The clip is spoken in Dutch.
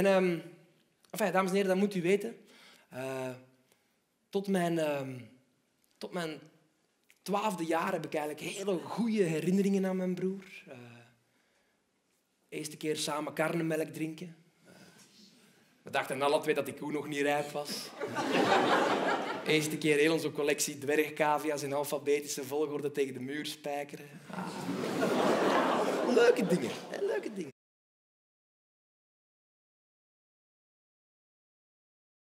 En ehm, dames en heren, dat moet u weten. Eh, tot, mijn, ehm, tot mijn twaalfde jaar heb ik eigenlijk hele goede herinneringen aan mijn broer. Uh, eerste keer samen karnemelk drinken. Uh, we dachten alle twee dat ik koe nog niet rijp was. Eerste keer heel onze collectie dwergcavia's in alfabetische volgorde tegen de muur spijkeren. Ah. Leuke dingen, leuke dingen.